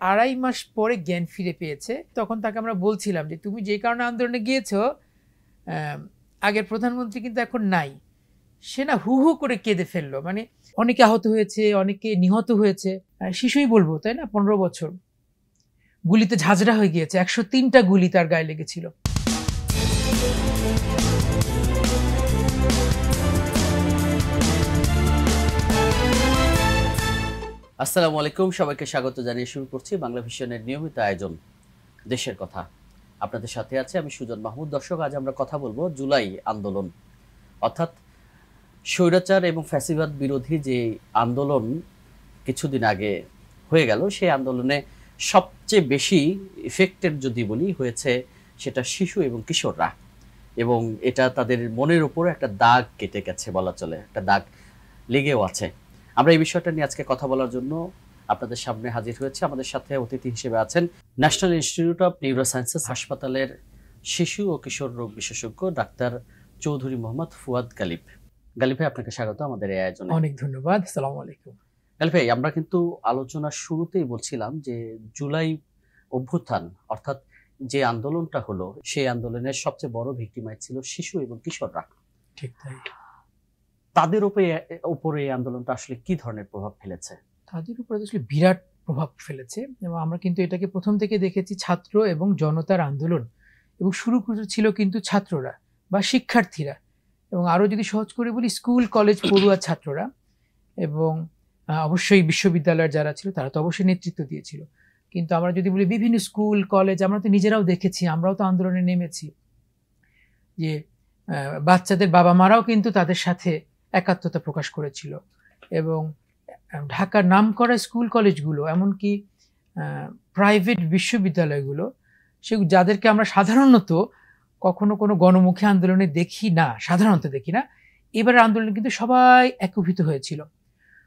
আড়াই মাস পরে জ্ঞান ফিরে পেয়েছে। তখন তাকে আমরা বলছিলাম যে, তুমি যে কারণে আন্দোলনে গিয়েছো আগের প্রধানমন্ত্রী কিন্তু এখন নাই। সে না হু হু করে কেঁদে ফেলল। মানে অনেকে আহত হয়েছে, অনেকে নিহত হয়েছে। শিশুই বলব, তাই না? পনেরো বছর। গুলিতে ঝাঁঝরা হয়ে গিয়েছে। একশো তিনটা গুলি তার গায়ে লেগেছিল। আসসালামু আলাইকুম, সবাইকে স্বাগত জানিয়ে শুরু করছি বাংলা ভিশনের নিয়মিত আয়োজন, দেশের কথা। আপনাদের সাথে আছে আমি সুজন মাহমুদ। দর্শক, আজ আমরা কথা বলব জুলাই আন্দোলন। অর্থাৎ স্বৈরাচার এবং ফ্যাসিবাদ বিরোধী যে আন্দোলন কিছুদিন আগে হয়ে গেল, সেই আন্দোলনে সবচেয়ে বেশি ইফেক্টেড যদি বলি হয়েছে সেটা শিশু এবং কিশোররা। এবং এটা তাদের মনের উপর একটা দাগ কেটে গেছে বলা চলে, একটা দাগ লেগেও আছে। আমরা এই বিষয়টা নিয়ে আজকে কথা বলার জন্য আপনাদের সামনে হাজির হয়েছে। আমাদের সাথে অতিথি হিসেবে আছেন ন্যাশনাল ইনস্টিটিউট অফ নিউরোসায়েন্সেস হাসপাতালের শিশু ও কিশোর রোগ বিশেষজ্ঞ ডাক্তার চৌধুরী মোহাম্মদ ফুয়াদ গালিব। গালিব ভাই আপনাকে স্বাগত আমাদের এই আয়োজনে। অনেক ধন্যবাদ আসসালামু আলাইকুম। গালিব ভাই আমরা কিন্তু আলোচনার শুরুতেই বলছিলাম যে জুলাই অভ্যুত্থান অর্থাৎ যে আন্দোলনটা হলো সেই আন্দোলনের সবচেয়ে বড় ভিক্টিমাইজ ছিল শিশু এবং কিশোররা। ঠিক তাই। তাদের উপরে উপরে এই আন্দোলনটা আসলে কি ধরনের প্রভাব ফেলেছে? তাদের উপরে আসলে বিরাট প্রভাব ফেলেছে। এবং আমরা কিন্তু এটাকে প্রথম থেকে দেখেছি ছাত্র এবং জনতার আন্দোলন। এবং শুরু ছিল কিন্তু ছাত্ররা বা শিক্ষার্থীরা। এবং আরও যদি সহজ করে বলি, স্কুল, কলেজ, পড়ুয়া ছাত্ররা। এবং অবশ্যই বিশ্ববিদ্যালয়ের যারা ছিল, তারা তো অবশ্যই নেতৃত্ব দিয়েছিল। কিন্তু আমরা যদি বলি, বিভিন্ন স্কুল, কলেজ, আমরা তো নিজেরাও দেখেছি, আমরাও তো আন্দোলনে নেমেছি। যে বাচ্চাদের বাবা মারাও কিন্তু তাদের সাথে একাত্মতা প্রকাশ করেছিল। এবং ঢাকার নামকরা স্কুল কলেজগুলো, এমনকি প্রাইভেট বিশ্ববিদ্যালয়গুলো, সে যাদেরকে আমরা সাধারণত কখনো কোনো গণমুখী আন্দোলনে দেখি না, সাধারণত দেখি না এবার আন্দোলনে কিন্তু সবাই একীভূত হয়েছিল।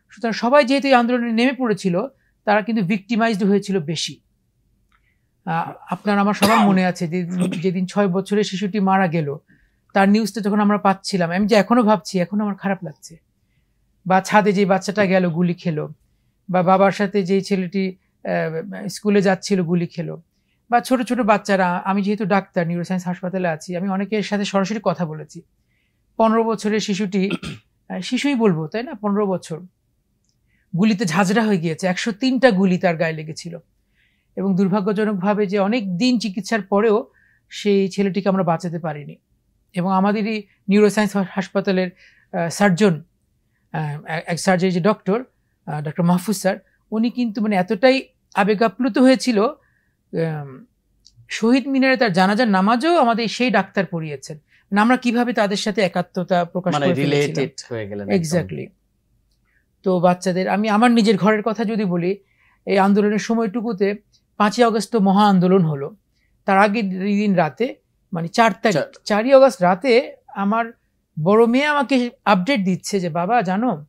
সুতরাং সবাই যেহেতু এই আন্দোলনে নেমে পড়েছিল, তারা কিন্তু ভিক্টিমাইজড হয়েছিল বেশি। আপনার, আমার সবার মনে আছে যে, যেদিন ছয় বছরের শিশুটি মারা গেল তার নিউজটা যখন আমরা পাচ্ছিলাম, আমি যে এখনও ভাবছি, এখন আমার খারাপ লাগছে। বা ছাদে যে বাচ্চাটা গেল, গুলি খেলো। বা বাবার সাথে যেই ছেলেটি স্কুলে যাচ্ছিল, গুলি খেলো। বা ছোট ছোট বাচ্চারা, আমি যেহেতু ডাক্তার নিউরোসায়েন্স হাসপাতালে আছি, আমি অনেকের সাথে সরাসরি কথা বলেছি। পনেরো বছরের শিশুটি শিশুই বলব, তাই না? পনেরো বছর। গুলিতে ঝাঁঝরা হয়ে গিয়েছে, একশো তিনটা গুলি তার গায়ে লেগেছিল। এবং দুর্ভাগ্যজনকভাবে যে অনেক দিন চিকিৎসার পরেও সেই ছেলেটিকে আমরা বাঁচাতে পারিনি। এবং আমাদেরই নিউরোসায়েন্স হাসপাতালের সার্জন এক সার্জারি যে ডক্টর ডক্টর মাহফুজ স্যার উনি কিন্তু মানে এতটাই আবেগাপ্লুত হয়েছিল শহীদ মিনারে তার জানাজার নামাজও আমাদের সেই ডাক্তার পড়িয়েছেন। মানে আমরা কীভাবে তাদের সাথে একাত্মতা প্রকাশ মানে হয়ে এক্স্যাক্টলি তো বাচ্চাদের আমি আমার নিজের ঘরের কথা যদি বলি এই আন্দোলনের সময়টুকুতে পাঁচই আগস্ট মহা আন্দোলন হলো। তার আগের দিন রাতে মানে চার তারিখ চারই আগস্ট রাতে আমার বড় মেয়ে আমাকে আপডেট দিচ্ছে যে বাবা জানো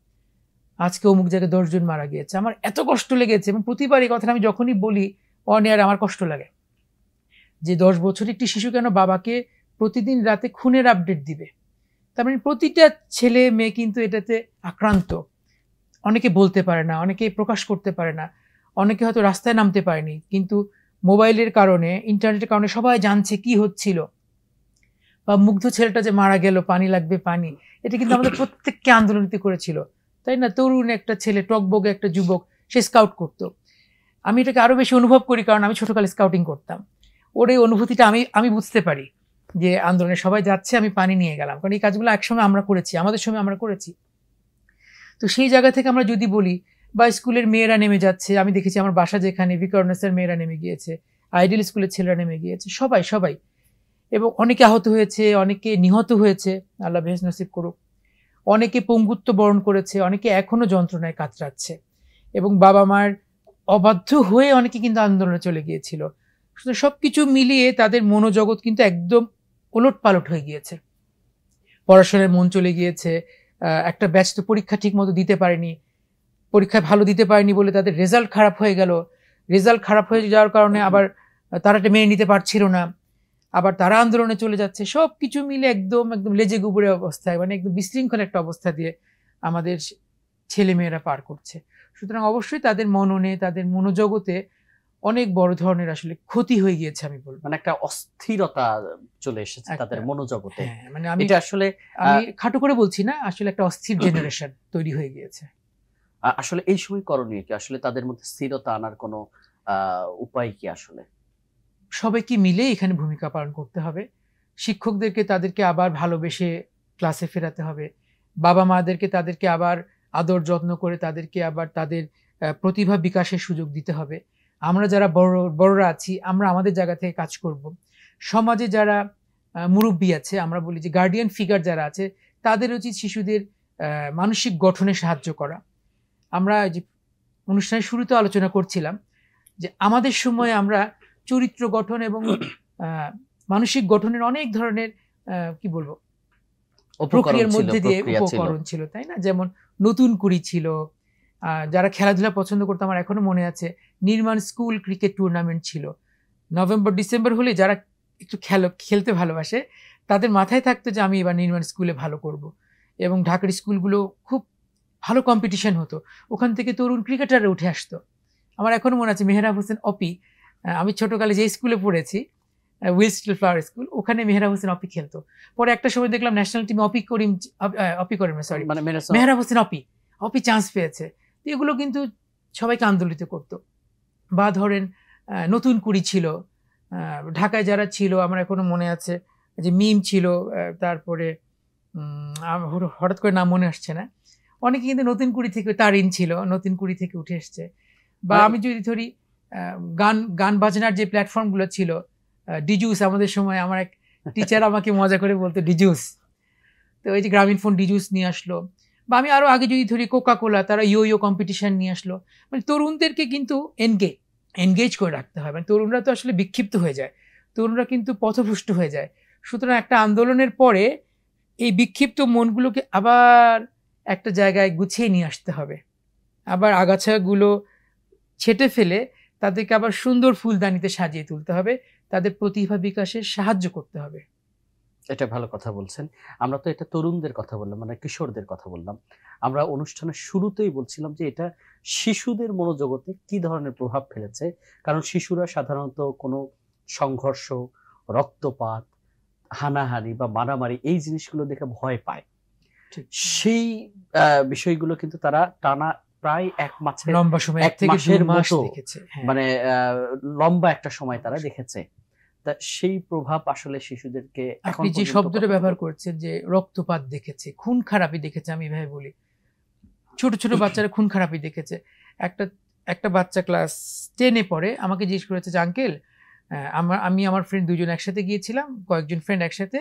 আজকে অমুক জায়গায় দশজন মারা গিয়েছে। আমার এত কষ্ট লেগেছে এবং প্রতিবার এই কথাটা আমি যখনই বলি অন এয়ার আমার কষ্ট লাগে। যে দশ বছর একটি শিশু কেন বাবাকে প্রতিদিন রাতে খুনের আপডেট দিবে? তার মানে প্রতিটা ছেলে মেয়ে কিন্তু এটাতে আক্রান্ত। অনেকে বলতে পারে না অনেকে প্রকাশ করতে পারে না অনেকে হয়তো রাস্তায় নামতে পারেনি কিন্তু মোবাইলের কারণে, ইন্টারনেটের কারণে সবাই জানছে কি হচ্ছিল। বা মুগ্ধ ছেলেটা যে মারা গেল, পানি লাগবে, পানি। এটা কিন্তু আমাদের প্রত্যেককে আন্দোলনিত করেছিল। তাই না? তরুণ একটা ছেলে, টকবগে একটা যুবক, সে স্কাউট করতো। আমি এটাকে আরও বেশি অনুভব করি, কারণ আমি ছোটকালে স্কাউটিং করতাম। ওর এই অনুভূতিটা আমি আমি বুঝতে পারি যে আন্দোলনে সবাই যাচ্ছে, আমি পানি নিয়ে গেলাম। কারণ এই কাজগুলো একসঙ্গে আমরা করেছি, আমাদের সময় আমরা করেছি। তো সেই জায়গা থেকে আমরা যদি বলি বা স্কুলের মেয়েরা নেমে যাচ্ছে, আমি দেখেছি আমার বাসা যেখানে বিকর্ণসের মেয়েরা নেমে গিয়েছে, আইডিয়াল স্কুলের ছেলেরা নেমে গিয়েছে, সবাই সবাই। এবং অনেকে আহত হয়েছে, অনেকে নিহত হয়েছে, আল্লাহ বেহেস নসিব করুক। অনেকে পঙ্গুত্ব বরণ করেছে, অনেকে এখনও যন্ত্রণায় কাতরাচ্ছে। এবং বাবা মার অবাধ্য হয়ে অনেকে কিন্তু আন্দোলনে চলে গিয়েছিল। সুতরাং সব কিছু মিলিয়ে তাদের মনোজগৎ কিন্তু একদম ওলট পালট হয়ে গিয়েছে। পড়াশোনায় মন চলে গিয়েছে একটা ব্যাচ তো পরীক্ষা ঠিক মতো দিতে পারেনি পরীক্ষায় ভালো দিতে পারেনি বলে তাদের রেজাল্ট খারাপ হয়ে গেল। রেজাল্ট খারাপ হয়ে যাওয়ার কারণে আবার তারা এটা মেনে নিতে পারছিল না। আবার তারা আন্দোলনে চলে যাচ্ছে। সব কিছু মিলে একদম একদম লেজে গুবরে অবস্থায় মানে একদম বিশৃঙ্খল একটা অবস্থা দিয়ে আমাদের ছেলে মেয়েরা পার করছে। সুতরাং অবশ্যই তাদের মননে তাদের মনোজগতে অনেক বড় ধরনের আসলে ক্ষতি হয়ে গিয়েছে আমি বলব। মানে একটা অস্থিরতা চলে এসেছে তাদের মনোজগতে। হ্যাঁ মানে আমি আসলে আমি খাটো করে বলছি না আসলে একটা অস্থির জেনারেশন তৈরি হয়ে গিয়েছে। আসলে এই সময় করণীয় কি? আসলে তাদের মধ্যে স্থিরতা আনার কোনো উপায় কি আসলে? সবাইকে মিলে এখানে ভূমিকা পালন করতে হবে? শিক্ষকদেরকে তাদেরকে আবার ভালোবেসে ক্লাসে ফেরাতে হবে। বাবা মাদেরকে তাদেরকে আবার আদর যত্ন করে তাদেরকে আবার তাদের প্রতিভা বিকাশের সুযোগ দিতে হবে। আমরা যারা বড়, বড়রা আছি, আমরা আমাদের জায়গা থেকে কাজ করব। সমাজে যারা মুরব্বী আছে, আমরা বলি যে গার্ডিয়ান ফিগার যারা আছে, তাদের উচিত শিশুদের মানসিক গঠনে সাহায্য করা। আমরা যে অনুষ্ঠানের শুরুতে আলোচনা করছিলাম যে আমাদের সময় আমরা চরিত্র গঠন এবং মানসিক গঠনের অনেক ধরনের কি বলব প্রক্রিয়ার মধ্যে দিয়ে উপকরণ ছিল তাই না? যেমন নতুন কুড়ি ছিল যারা খেলাধুলা পছন্দ করতো আমার এখনও মনে আছে নির্মাণ স্কুল ক্রিকেট টুর্নামেন্ট ছিল। নভেম্বর ডিসেম্বর হলে যারা একটু খেলো খেলতে ভালোবাসে তাদের মাথায় থাকতো যে আমি এবার নির্মাণ স্কুলে ভালো করব। এবং ঢাকার স্কুলগুলো খুব ভালো কম্পিটিশন হতো। ওখান থেকে তরুণ ক্রিকেটাররা উঠে আসতো। আমার এখনও মনে আছে মেহরাব হোসেন অপি আমি ছোটকালে যে স্কুলে পড়েছি উইলস্টিল ফ্লাওয়ার স্কুল ওখানে মেহরাব হোসেন অপি খেলতো। পরে একটা সময় দেখলাম ন্যাশনাল টিমে অপি করিম অপি করিম সরি মানে মেহরাব হোসেন অপি অপি চান্স পেয়েছে। তো এগুলো কিন্তু সবাইকে আন্দোলিত করত। বা ধরেন নতুন কুড়ি ছিল ঢাকায় যারা ছিল আমার এখনও মনে আছে যে মিম ছিল তারপরে হঠাৎ করে নাম মনে আসছে না। অনেকে কিন্তু নতুন কুড়ি থেকে তারিন ছিল নতুন কুড়ি থেকে উঠে এসছে। বা মানে- আমি যদি ধরি গান গান বাজনার যে প্ল্যাটফর্মগুলো ছিল ডিজুস আমাদের সময় আমার এক টিচার আমাকে মজা করে বলতো ডিজুস। তো ওই যে গ্রামীণ ফোন ডিজুস নিয়ে আসলো। বা আমি আরও আগে যদি ধরি কোকা কোলা তারা ইয়ো ইয়ো কম্পিটিশান নিয়ে আসলো। মানে তরুণদেরকে কিন্তু এনগেজ এনগেজ করে রাখতে হয়। মানে তরুণরা তো আসলে বিক্ষিপ্ত হয়ে যায়। তরুণরা কিন্তু পথভ্রষ্ট হয়ে যায়। সুতরাং একটা আন্দোলনের পরে এই বিক্ষিপ্ত মনগুলোকে আবার একটা জায়গায় গুছিয়ে নিয়ে আসতে হবে। আবার আগাছাগুলো ছেটে ফেলে তাদেরকে আবার সুন্দর ফুলদানিতে সাজিয়ে তুলতে হবে। তাদের প্রতিভা বিকাশে সাহায্য করতে হবে। এটা ভালো কথা বলছেন। আমরা তো এটা তরুণদের কথা বললাম মানে কিশোরদের কথা বললাম। আমরা অনুষ্ঠানের শুরুতেই বলছিলাম যে এটা শিশুদের মনোজগতে কি ধরনের প্রভাব ফেলেছে? কারণ শিশুরা সাধারণত কোনো সংঘর্ষ, রক্তপাত, হানাহানি বা মারামারি এই জিনিসগুলো দেখে ভয় পায়। সেই বিষয়গুলো কিন্তু তারা টানা প্রায় এক মাসের লম্বা সময় এক থেকে দেড় মাস দেখেছে হ্যাঁ। মানে লম্বা একটা সময় তারা দেখেছে। তা সেই প্রভাব আসলে শিশুদেরকে আপনি যে শব্দটা ব্যবহার করছেন যে রক্তপাত দেখেছে খুন খারাপি দেখেছে আমি ভাই বলি। ছোট ছোট বাচ্চারা খুন খারাপি দেখেছে। একটা একটা বাচ্চা ক্লাস টেনে পড়ে আমাকে জিজ্ঞেস করেছে যে আঙ্কেল আমার আমি আমার ফ্রেন্ড দুজন একসাথে গিয়েছিলাম কয়েকজন ফ্রেন্ড একসাথে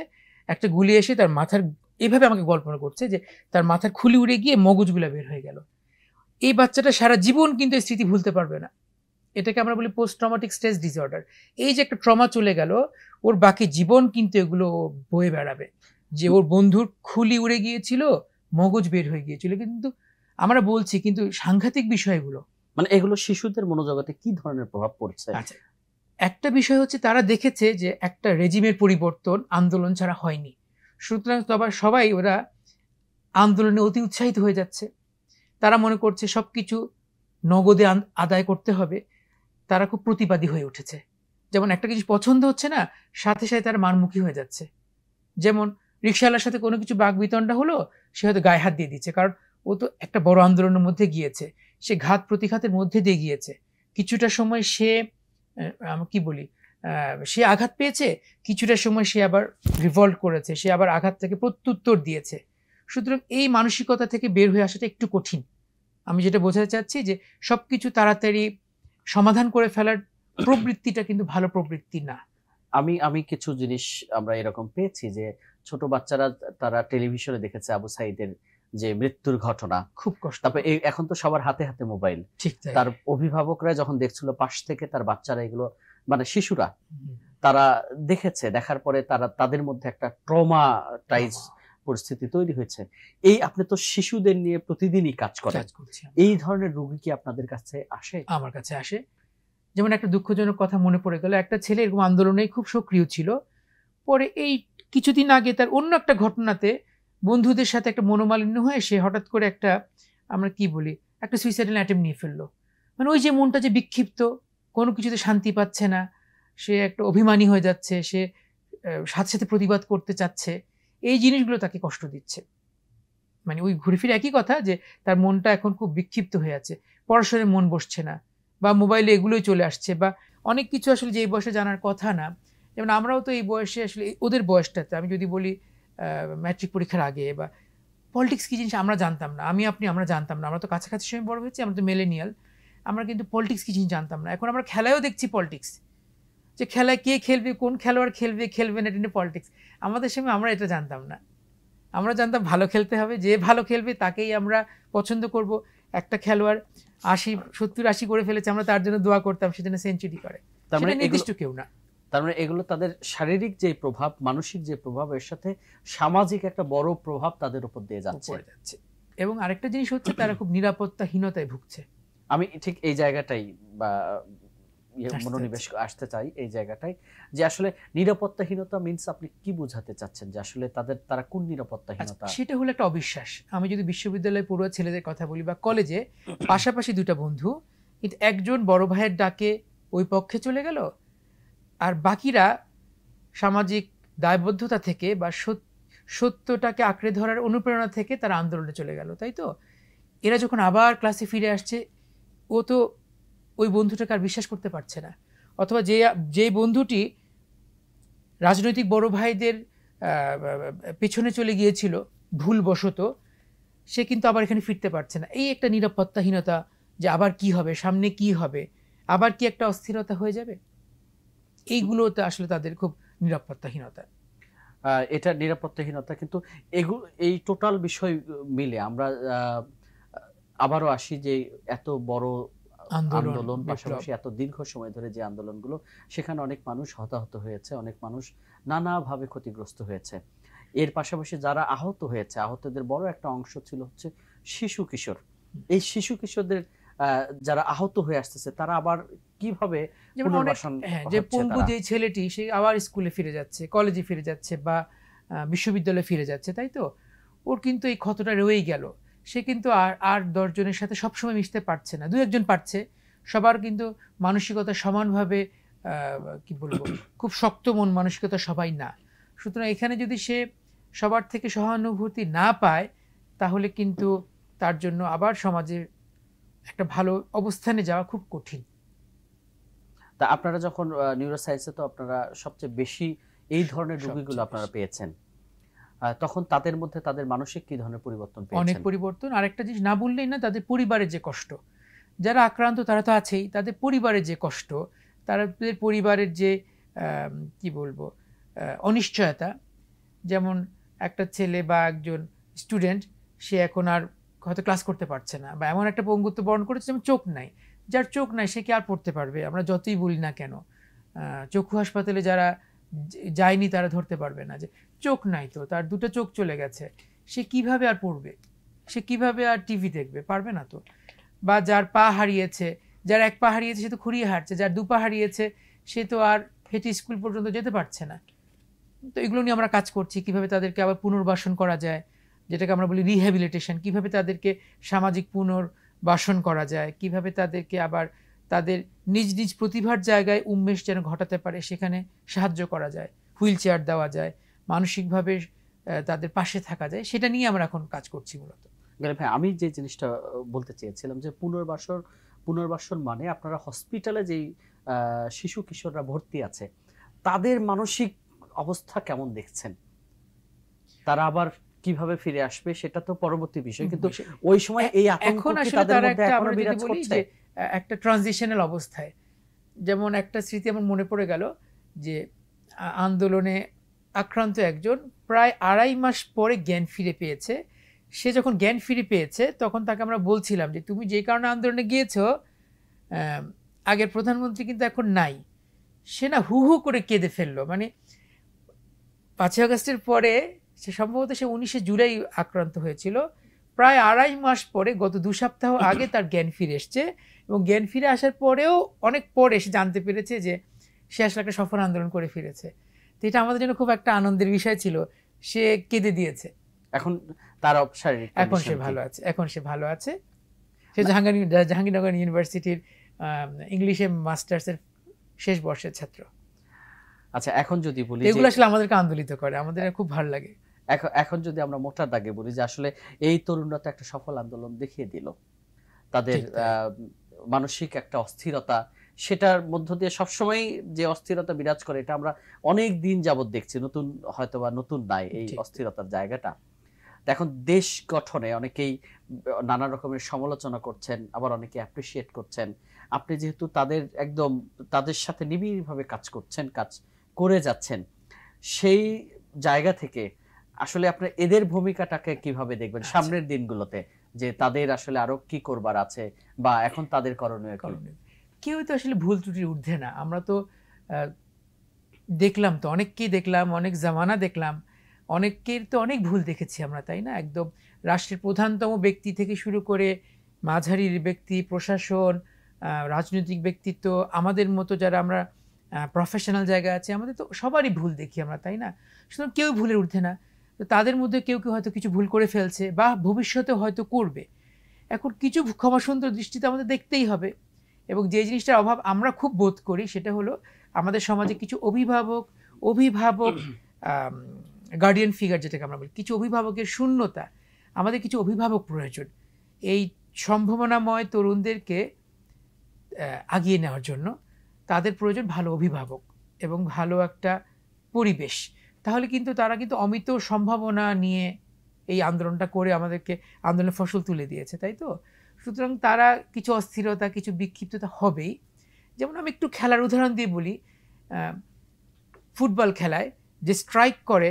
একটা গুলি এসে তার মাথার এইভাবে আমাকে কল্পনা করছে যে তার মাথার খুলি উড়ে গিয়ে মগজগুলা বের হয়ে গেল। এই বাচ্চাটা সারা জীবন কিন্তু এই স্মৃতি ভুলতে পারবে না। এটাকে আমরা বলি পোস্ট ট্রমাটিক স্ট্রেস ডিসঅর্ডার এই যে একটা ট্রমা চলে গেল ওর বাকি জীবন কিন্তু এগুলো বয়ে বেড়াবে। যে ওর বন্ধুর খুলি উড়ে গিয়েছিল মগজ বের হয়ে গিয়েছিল। কিন্তু আমরা বলছি কিন্তু সাংঘাতিক বিষয়গুলো মানে এগুলো শিশুদের মনোজগতে কি ধরনের প্রভাব পড়ছে? আচ্ছা একটা বিষয় হচ্ছে তারা দেখেছে যে একটা রেজিমের পরিবর্তন আন্দোলন ছাড়া হয়নি। সুতরাং আবার সবাই ওরা আন্দোলনে অতি উৎসাহিত হয়ে যাচ্ছে। তারা মনে করছে সব কিছু নগদে আদায় করতে হবে। তারা খুব প্রতিবাদী হয়ে উঠেছে। যেমন একটা কিছু পছন্দ হচ্ছে না, সাথে সাথে তারা মানমুখী হয়ে যাচ্ছে। যেমন রিক্সাওয়ালার সাথে কোনো কিছু বাঘ বিতণ্ডা হলো, সে হয়তো গায়ে হাত দিয়ে দিচ্ছে, কারণ ও তো একটা বড় আন্দোলনের মধ্যে গিয়েছে। সে ঘাত প্রতিঘাতের মধ্যে দিয়ে গিয়েছে। কিছুটা সময় সে আমি কি বলি সে আঘাত পেয়েছে কিছুটা সময় সে আবার রিভল্ভ করেছে সে আবার আঘাত থেকে প্রত্যুত্তর দিয়েছে। সুতরাং এই মানসিকতা থেকে বের হয়ে আসাটা একটু কঠিন। আমি যেটা বোঝাতে চাচ্ছি যে সবকিছু তাড়াতাড়ি সমাধান করে ফেলার প্রবৃত্তিটা কিন্তু ভালো প্রবৃত্তি না। আমি আমি কিছু জিনিস আমরা এরকম পেয়েছি যে ছোট বাচ্চারা তারা টেলিভিশনে দেখেছে আবু সাইদের যে মৃত্যুর ঘটনা। খুব কষ্ট তারপরে এখন তো সবার হাতে হাতে মোবাইল। ঠিক তার অভিভাবকরা যখন দেখছিল পাশ থেকে তার বাচ্চারা এগুলো মানে শিশুরা তারা দেখেছে দেখার পরে তারা তাদের মধ্যে একটা ট্রমা। ট্রমাটাইজ পরিস্থিতি তৈরি হয়েছে। এই আপনি তো শিশুদের নিয়ে প্রতিদিনই কাজ করেন। এই ধরনের রোগী কি আপনাদের কাছে আসে? আমার কাছে আসে। যেমন একটা দুঃখজনক কথা মনে পড়ে গেল একটা ছেলে এরকম আন্দোলনে খুব সক্রিয় ছিল। পরে এই কিছুদিন আগে তার অন্য একটা ঘটনাতে বন্ধুদের সাথে একটা মনোমালিন্য হয়ে সে হঠাৎ করে একটা আমরা কি বলি একটা সুইসাইডাল অ্যাটেম্প নিয়ে ফেলল। মানে ওই যে মনটা যে বিক্ষিপ্ত কোনো কিছুতে শান্তি পাচ্ছে না। সে একটা অভিমানী হয়ে যাচ্ছে, সে সাথে সাথে প্রতিবাদ করতে চাচ্ছে। এই জিনিসগুলো তাকে কষ্ট দিচ্ছে। মানে ওই ঘুরে ফিরে একই কথা যে, তার মনটা এখন খুব বিক্ষিপ্ত হয়ে আছে। পড়াশোনায় মন বসছে না বা মোবাইলে এগুলোই চলে আসছে বা অনেক কিছু আসলে যে এই বয়সে জানার কথা না, যেমন আমরাও তো এই বয়সে আসলে ওদের বয়সটাতে, আমি যদি বলি ম্যাট্রিক পরীক্ষার আগে বা পলিটিক্স কী জিনিস আমরা জানতাম না, আমি, আপনি, আমরা জানতাম না। আমরা তো কাছাকাছি সময় বড় হয়েছি, আমরা তো মেলেনিয়াল আমরা কিন্তু পলিটিক্স কী জিনিস জানতাম না। এখন আমরা খেলায়ও দেখছি পলিটিক্স যে খেলায় কে খেলবে কোন খেলোয়াড় খেলবে খেলবে না এটা নিয়ে পলিটিক্স আমাদের সময় আমরা এটা জানতাম না। আমরা জানতাম ভালো খেলতে হবে যে ভালো খেলবে তাকেই আমরা পছন্দ করব। একটা খেলোয়াড় আশি সত্তর আশি করে ফেলেছে আমরা তার জন্য দোয়া করতাম সেজন্য সেঞ্চুরি করে। তার মানে নির্দিষ্ট কেউ না। তার মানে এগুলো তাদের শারীরিক যে প্রভাব মানসিক যে প্রভাব এর সাথে সামাজিক একটা বড় প্রভাব তাদের উপর দিয়ে যাচ্ছে। যাচ্ছে। এবং আরেকটা জিনিস হচ্ছে তারা খুব নিরাপত্তাহীনতায় ভুগছে। আমি ঠিক এই জায়গাটাই বা ইয়ে মনোনিবেশ আসতে চাই এই জায়গাটাই। যে আসলে নিরাপত্তাহীনতা মিন্স আপনি কি বোঝাতে চাচ্ছেন? যে আসলে তাদের তারা কোন নিরাপত্তাহীনতা আচ্ছা, সেটা হলো একটা অবিশ্বাস। আমি যদি বিশ্ববিদ্যালয়ে পড়ুয়া ছেলেদের কথা বলি বা কলেজে পাশাপাশি দুটা বন্ধু কিন্তু একজন বড় ভাইয়ের ডাকে ওই পক্ষে চলে গেল আর বাকিরা সামাজিক দায়বদ্ধতা থেকে বা সত- সত্যটাকে আঁকড়ে ধরার অনুপ্রেরণা থেকে তারা আন্দোলনে চলে গেল তাই তো? এরা যখন আবার ক্লাসে ফিরে আসছে ও তো ওই বন্ধুটাকে আর বিশ্বাস করতে পারছে না। অথবা যে যে বন্ধুটি রাজনৈতিক বড় ভাইদের পেছনে চলে গিয়েছিল ভুলবশত, সে কিন্তু আবার এখানে ফিরতে পারছে না। এই একটা নিরাপত্তাহীনতা যে আবার কি হবে, সামনে কি হবে, আবার কি একটা অস্থিরতা হয়ে যাবে? এইগুলোতে আসলে তাদের খুব নিরাপত্তাহীনতা। এটা নিরাপত্তাহীনতা, কিন্তু এগুলো এই টোটাল বিষয় মিলে আমরা আবারও আসি যে এত বড় আন্দোলন, পাশাপাশি এত দীর্ঘ সময় ধরে যে আন্দোলনগুলো সেখানে অনেক মানুষ হতাহত হয়েছে অনেক মানুষ নানাভাবে ক্ষতিগ্রস্ত হয়েছে। এর পাশাপাশি যারা আহত হয়েছে আহতদের বড় একটা অংশ ছিল হচ্ছে শিশু কিশোর। এই শিশু কিশোরদের আহ, যারা আহত হয়ে আসতেছে তারা আবার কীভাবে হ্যাঁ যে পঙ্গু যে ছেলেটি সে আবার স্কুলে ফিরে যাচ্ছে কলেজে ফিরে যাচ্ছে বা বিশ্ববিদ্যালয়ে ফিরে যাচ্ছে তাই তো? ওর কিন্তু এই ক্ষতটা রয়েই গেল। সে কিন্তু আর আর দশজনের সাথে সবসময় মিশতে পারছে না। দু একজন পারছে। সবার কিন্তু মানসিকতা সমানভাবে কি বলব খুব শক্ত মন মানসিকতা সবাই না। সুতরাং এখানে যদি সে সবার থেকে সহানুভূতি না পায় তাহলে কিন্তু তার জন্য আবার সমাজে একটা ভালো অবস্থানে যাওয়া খুব কঠিন। তা আপনারা যখন নিউরোসায়েন্সে তো আপনারা সবচেয়ে বেশি এই ধরনের রোগীগুলো আপনারা পেয়েছেন। তখন তাদের মধ্যে তাদের মানসিক কি ধরনের পরিবর্তন অনেক পরিবর্তন। আরেকটা জিনিস না বললেই না, তাদের পরিবারের যে কষ্ট। যারা আক্রান্ত তারা তো আছেই, তাদের পরিবারের যে কষ্ট, তাদের পরিবারের যে কি বলব অনিশ্চয়তা, যেমন একটা ছেলে বা একজন স্টুডেন্ট, সে এখন আর হয়তো ক্লাস করতে পারছে না বা এমন একটা পঙ্গুত্ব বরণ করেছে যেমন চোখ নাই। যার চোখ নাই, সে কি আর পড়তে পারবে? আমরা যতই বলি না কেন চক্ষু হাসপাতালে যারা যায়নি তারা ধরতে পারবে না যে চোখ নাই তো, তার দুটো চোখ চলে গেছে। সে কীভাবে আর পড়বে? সে কীভাবে আর টিভি দেখবে? পারবে না তো। বা যার পা হারিয়েছে, যার এক পা হারিয়েছে সে তো খুঁড়িয়ে হাঁটছে যার দু পা হারিয়েছে সে তো আর হেঁটে স্কুল পর্যন্ত যেতে পারছে না। তো এগুলো নিয়ে আমরা কাজ করছি, কীভাবে তাদেরকে আবার পুনর্বাসন করা যায়, যেটাকে আমরা বলি রিহ্যাবিলিটেশন কীভাবে তাদেরকে সামাজিক পুনর্বাসন করা যায়, কীভাবে তাদেরকে আবার তাদের নিজ নিজ প্রতিভার জায়গায় উন্মেষ যেন ঘটাতে পারে সেখানে সাহায্য করা যায় হুইল চেয়ার দেওয়া যায় মানসিকভাবে তাদের পাশে থাকা যায় সেটা নিয়ে আমরা এখন কাজ করছি মূলত। গেলে ভাই আমি যে জিনিসটা বলতে চেয়েছিলাম যে পুনর্বাসন পুনর্বাসন মানে আপনারা হসপিটালে যেই আহ, শিশু কিশোররা ভর্তি আছে তাদের মানসিক অবস্থা কেমন দেখছেন? তারা আবার কীভাবে ফিরে আসবে সেটা তো পরবর্তী বিষয় কিন্তু ওই সময় এই আতঙ্ক এখন আসলে তাদের তারা মধ্যে একটা এখনও বিরাজ করছে? একটা ট্রানজিশনাল অবস্থায়। যেমন একটা স্মৃতি আমার মনে পড়ে গেল যে আন্দোলনে আক্রান্ত একজন প্রায় আড়াই মাস পরে জ্ঞান ফিরে পেয়েছে। সে যখন জ্ঞান ফিরে পেয়েছে, তখন তাকে আমরা বলছিলাম যে, তুমি যে কারণে আন্দোলনে গিয়েছো আগের প্রধানমন্ত্রী কিন্তু এখন নাই। সে না হু হু করে কেঁদে ফেলল। মানে পাঁচই আগস্টের পরে সে সম্ভবত সে উনিশে জুলাই আক্রান্ত হয়েছিল। প্রায় আড়াই মাস পরে গত দু সপ্তাহ আগে তার জ্ঞান ফিরে এসছে এবং জ্ঞান ফিরে আসার পরেও অনেক পরে সে জানতে পেরেছে যে সে আসলে একটা সফল আন্দোলন করে ফিরেছে। তো এটা আমাদের জন্য খুব একটা আনন্দের বিষয় ছিল। সে কেঁদে দিয়েছে। এখন তার শারীরিক এখন সে ভালো আছে এখন সে ভালো আছে। সে জাহাঙ্গীর জাহাঙ্গীরনগর ইউনিভার্সিটির ইংলিশে মাস্টার্সের শেষ বর্ষের ছাত্র। আচ্ছা এখন যদি বলি এগুলো আসলে আমাদেরকে আন্দোলিত করে। আমাদের খুব ভালো লাগে। এখন এখন যদি আমরা মোটা দাগে বলি যে আসলে এই তরুণরা তো একটা সফল আন্দোলন দেখিয়ে দিল। তাদের মানসিক একটা অস্থিরতা সেটার মধ্য দিয়ে সবসময় যে অস্থিরতা বিরাজ করে এটা আমরা অনেক দিন যাবৎ দেখছি নতুন হয়তো বা নতুন নাই এই অস্থিরতার জায়গাটা। এখন দেশ গঠনে অনেকেই নানা রকমের সমালোচনা করছেন আবার অনেকে অ্যাপ্রিসিয়েট করছেন। আপনি যেহেতু তাদের একদম তাদের সাথে নিবিড়ভাবে কাজ করছেন কাজ করে যাচ্ছেন সেই জায়গা থেকে আসলে আপনার এদের ভূমিকাটাকে কীভাবে দেখবেন আচ্ছা। সামনের দিনগুলোতে? যে তাদের আসলে আরও কি করবার আছে বা এখন তাদের করণীয় করণীয়। কেউ তো আসলে ভুল ত্রুটির ঊর্ধ্বে না। আমরা তো দেখলাম তো অনেককেই দেখলাম অনেক জামানা দেখলাম। অনেকের তো অনেক ভুল দেখেছি আমরা তাই না? একদম রাষ্ট্রের প্রধানতম ব্যক্তি থেকে শুরু করে মাঝারির ব্যক্তি প্রশাসন রাজনৈতিক ব্যক্তিত্ব আমাদের মতো যারা আমরা প্রফেশনাল জায়গা আছে আমাদের তো সবারই ভুল দেখি আমরা তাই না? সুতরাং কেউ ভুলের ঊর্ধ্বে না। তো তাদের মধ্যে কেউ কেউ হয়তো কিছু ভুল করে ফেলছে বা ভবিষ্যতে হয়তো করবে। এখন কিছু ক্ষমাসুন্দর দৃষ্টিতে আমাদের দেখতেই হবে এবং যে জিনিসটার অভাব আমরা খুব বোধ করি সেটা হলো আমাদের সমাজে কিছু অভিভাবক অভিভাবক গার্ডিয়ান ফিগার যেটাকে আমরা বলি, কিছু অভিভাবকের শূন্যতা, আমাদের কিছু অভিভাবক প্রয়োজন। এই সম্ভাবনাময় তরুণদেরকে আগিয়ে নেওয়ার জন্য তাদের প্রয়োজন ভালো অভিভাবক এবং ভালো একটা পরিবেশ। তাহলে কিন্তু তারা কিন্তু অমিত সম্ভাবনা নিয়ে এই আন্দোলনটা করে আমাদেরকে আন্দোলনের ফসল তুলে দিয়েছে তাই তো? সুতরাং তারা কিছু অস্থিরতা কিছু বিক্ষিপ্ততা হবেই। যেমন আমি একটু খেলার উদাহরণ দিয়ে বলি ফুটবল খেলায় যে স্ট্রাইক করে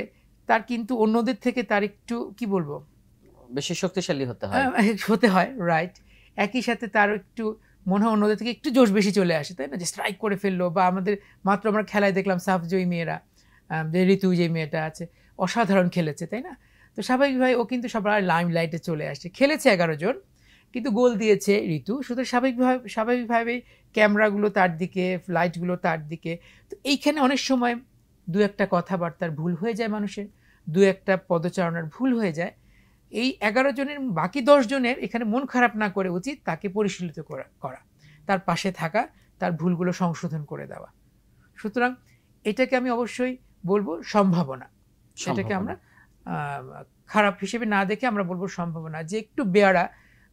তার কিন্তু অন্যদের থেকে তার একটু কি বলব? বেশি শক্তিশালী হতে হয়। আহ, হতে হয় রাইট একই সাথে তার একটু মনে হয় অন্যদের থেকে একটু জোশ বেশি চলে আসে তাই না? যে স্ট্রাইক করে ফেলল বা আমাদের মাত্র আমরা খেলায় দেখলাম সাফজয়ী মেয়েরা। যে ঋতু, যে মেয়েটা আছে, অসাধারণ খেলেছে, তাই না? তো স্বাভাবিকভাবে ও কিন্তু সবার লাইম লাইটে চলে আসছে। খেলেছে এগারো জন, কিন্তু গোল দিয়েছে ঋতু। সুতরাং স্বাভাবিকভাবে স্বাভাবিকভাবেই ক্যামেরাগুলো তার দিকে লাইটগুলো তার দিকে। তো এইখানে অনেক সময় দু একটা কথাবার্তার ভুল হয়ে যায় মানুষের, দু একটা পদচারণার ভুল হয়ে যায়। এই এগারো জনের, বাকি জনের এখানে মন খারাপ না করে উচিত তাকে পরিশীলিত করা করা। তার পাশে থাকা, তার ভুলগুলো সংশোধন করে দেওয়া। সুতরাং এটাকে আমি অবশ্যই বলব সম্ভাবনা। সেটাকে আমরা খারাপ হিসেবে না দেখে আমরা বলব সম্ভাবনা। যে একটু বেয়ারা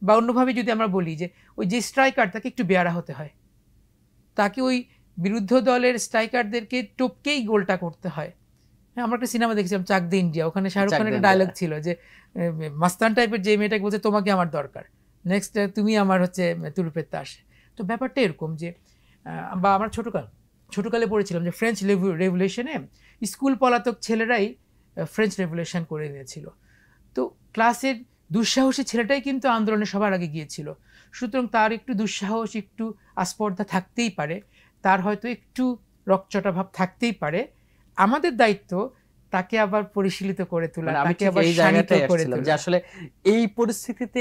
বা অন্যভাবে যদি আমরা বলি যে ওই যে স্ট্রাইকার তাকে একটু বেয়ারা হতে হয়। তাকে ওই বিরুদ্ধ দলের স্ট্রাইকারদেরকে টপকেই গোলটা করতে হয়। হ্যাঁ আমরা একটা সিনেমা দেখেছিলাম চাক দে ইন্ডিয়া। ওখানে শাহরুখ খানের একটা ডায়লগ ছিল যে মাস্তান টাইপের যে মেয়েটাকে বলছে তোমাকে আমার দরকার। নেক্সট তুমি আমার হচ্ছে তুরুপের তাস। তো ব্যাপারটা এরকম যে বা আমরা ছোটকাল ছোটকালে পড়েছিলাম যে ফ্রেঞ্চ রেভুলেশনে স্কুল পলাতক ছেলেরাই ফ্রেঞ্চ রেভুলেশন করে নিয়েছিল তো ক্লাসের দুঃসাহসী ছেলেটাই কিন্তু আন্দোলনে সবার আগে গিয়েছিল। সুতরাং তার একটু দুঃসাহস একটু আস্পর্ধা থাকতেই পারে। তার হয়তো একটু রকচটা ভাব থাকতেই পারে। আমাদের দায়িত্ব তাকে আবার পরিশীলিত করে তোলা মানে তাকে আবার শানিত করে আসছিলাম যে আসলে এই পরিস্থিতিতে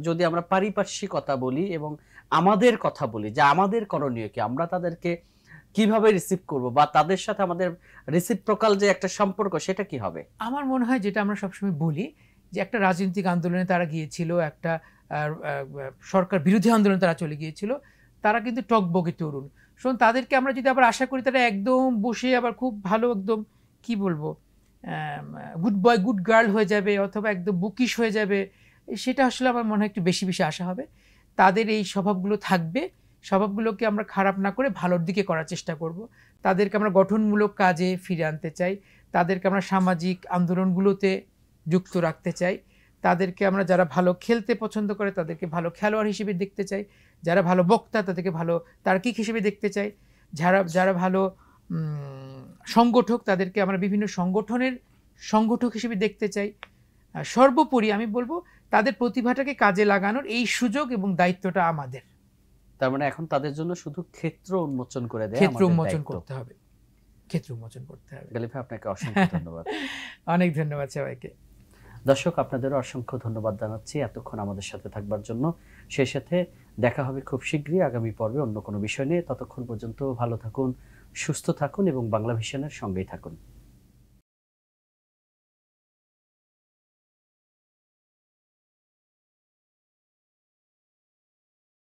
যদি আমরা পারিপার্শ্বিকতা বলি এবং আমাদের কথা বলি যে আমাদের করণীয় কি আমরা তাদেরকে কীভাবে রিসিভ করব বা তাদের সাথে আমাদের রিসিপ্রকাল যে একটা সম্পর্ক, সেটা কি হবে? আমার মনে হয় যেটা আমরা সবসময় বলি, যে একটা রাজনৈতিক আন্দোলনে তারা গিয়েছিল, একটা সরকার বিরোধী আন্দোলনে তারা চলে গিয়েছিল, তারা কিন্তু টকবগে তরুণ। শোন, তাদেরকে আমরা যদি আবার আশা করি তারা একদম বসে আবার খুব ভালো একদম, কি বলব গুড বয় গুড গার্ল হয়ে যাবে, অথবা একদম বুকিশ হয়ে যাবে, সেটা আসলে আমার মনে হয় একটু বেশি বেশি আশা হবে। তাদের এই স্বভাবগুলো থাকবে, স্বভাবগুলোকে আমরা খারাপ না করে ভালোর দিকে করার চেষ্টা করব। তাদেরকে আমরা গঠনমূলক কাজে ফিরে আনতে চাই। তাদেরকে আমরা সামাজিক আন্দোলনগুলোতে যুক্ত রাখতে চাই। তাদেরকে আমরা যারা ভালো খেলতে পছন্দ করে, তাদেরকে ভালো খেলোয়াড় হিসেবে দেখতে চাই। যারা ভালো বক্তা, তাদেরকে ভালো তার্কিক হিসেবে দেখতে চাই। যারা যারা ভালো সংগঠক, তাদেরকে আমরা বিভিন্ন সংগঠনের সংগঠক হিসেবে দেখতে চাই। সর্বোপরি আমি বলব, তাদের প্রতিভাটাকে কাজে লাগানোর এই সুযোগ এবং দায়িত্বটা আমাদের। তার মানে এখন তাদের জন্য শুধু ক্ষেত্র উন্মোচন করে দেয় ক্ষেত্র উন্মোচন করতে হবে। ক্ষেত্র উন্মোচন করতে হবে। গালিফা আপনাকে অসংখ্য ধন্যবাদ। অনেক ধন্যবাদ সবাইকে। দর্শক আপনাদেরও অসংখ্য ধন্যবাদ জানাচ্ছি এতক্ষণ আমাদের সাথে থাকবার জন্য। সেই সাথে দেখা হবে খুব শীঘ্রই আগামী পর্বে অন্য কোনো বিষয় নিয়ে। ততক্ষণ পর্যন্ত ভালো থাকুন সুস্থ থাকুন এবং বাংলা ভিশনের সঙ্গেই থাকুন।